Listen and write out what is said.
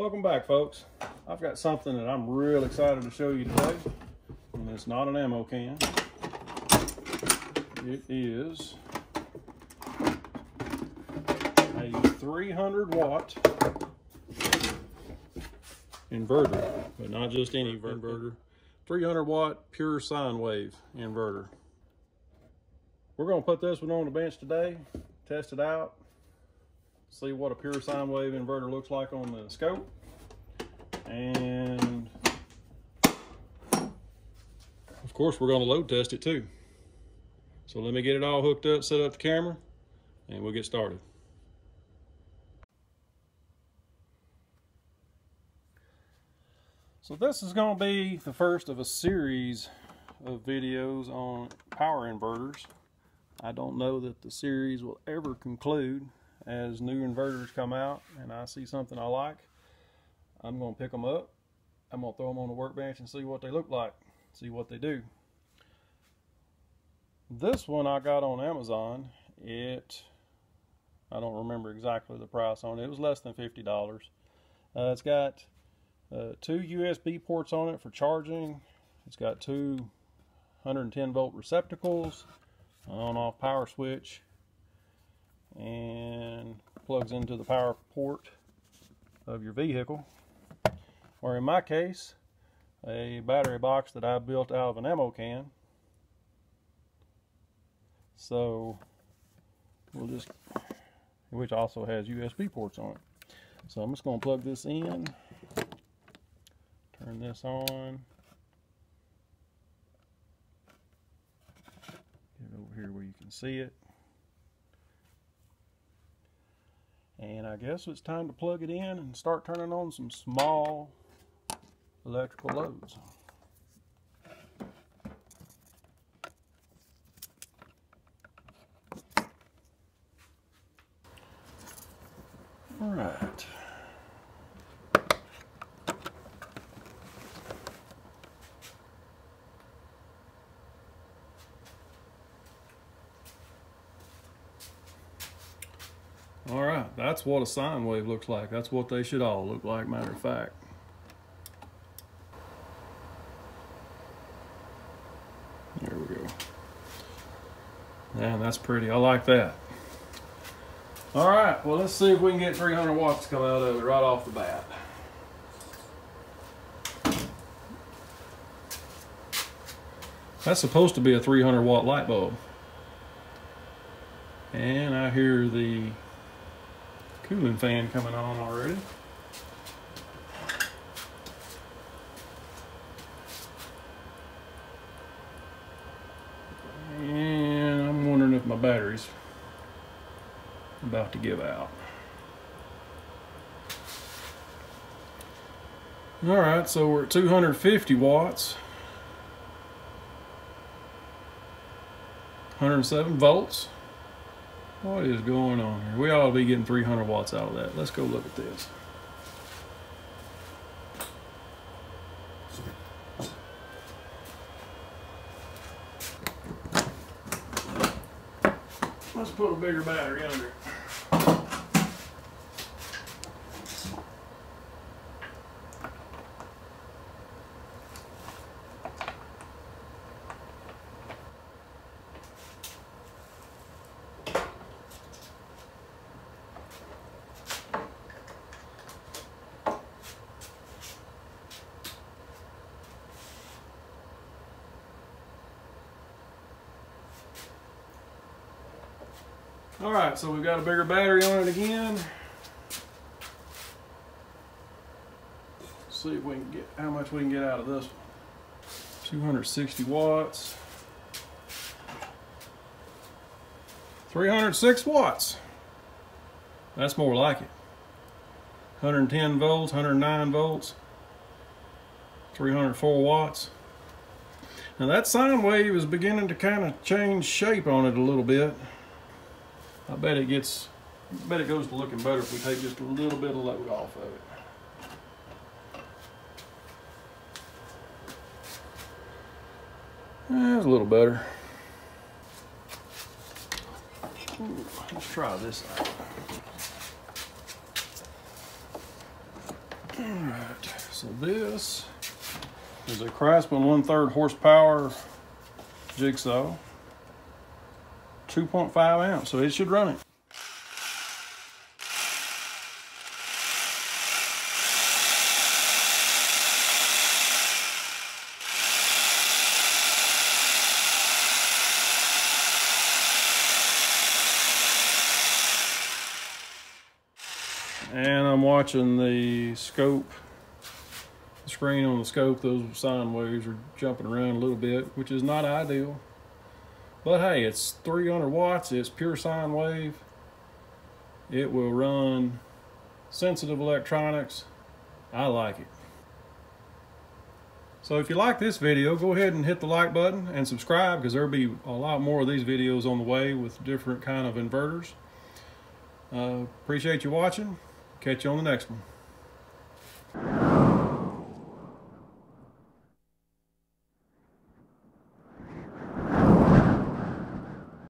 Welcome back, folks. I've got something that I'm real excited to show you today, and it's not an ammo can. It is a 300 watt inverter, but not just any inverter. 300 watt pure sine wave inverter. We're gonna put this one on the bench today, test it out, see what a pure sine wave inverter looks like on the scope. And of course, we're going to load test it too. So let me get it all hooked up, set up the camera, and we'll get started. So this is going to be the first of a series of videos on power inverters. I don't know that the series will ever conclude as new inverters come out and I see something I like, I'm going to pick them up. I'm going to throw them on the workbench and see what they look like, see what they do. This one I got on Amazon. It, I don't remember exactly the price on it. It was less than $50. Uh, it's got uh, two USB ports on it for charging. It's got two 110 volt receptacles, on off power switch, and plugs into the power port of your vehicle. Or in my case, a battery box that I built out of an ammo can. So we'll just, which also has USB ports on it. So I'm just going to plug this in, turn this on, get over here where you can see it. And I guess it's time to plug it in and start turning on some small electrical loads. All right. All that's what a sine wave looks like. That's what they should all look like, matter of fact. There we go. And that's pretty. I like that. All right, well, let's see if we can get 300 watts to come out of it right off the bat. That's supposed to be a 300 watt light bulb. And I hear the cooling fan coming on already. And I'm wondering if my battery's about to give out. All right, so we're at 250 watts. 107 volts. What is going on here? We ought to be getting 300 watts out of that. Let's go look at this. Let's put a bigger battery under All right, so we've got a bigger battery on it again. see if we can get how much we can get out of this one. 260 watts. 306 watts. That's more like it. 110 volts, 109 volts, 304 watts. Now that sine wave is beginning to kind of change shape on it a little bit. I bet it gets, I bet it goes to looking better if we take just a little bit of load off of it. Eh, That's a little better. Ooh, let's try this out. Alright, so this is a Craftsman one-third horsepower jigsaw. 2.5 ounce, so it should run it. and I'm watching the scope, screen on the scope, those sine waves are jumping around a little bit, which is not ideal. But hey, it's 300 watts, it's pure sine wave. It will run sensitive electronics. I like it. So if you like this video, go ahead and hit the like button and subscribe because there'll be a lot more of these videos on the way with different kind of inverters. Uh, appreciate you watching. Catch you on the next one.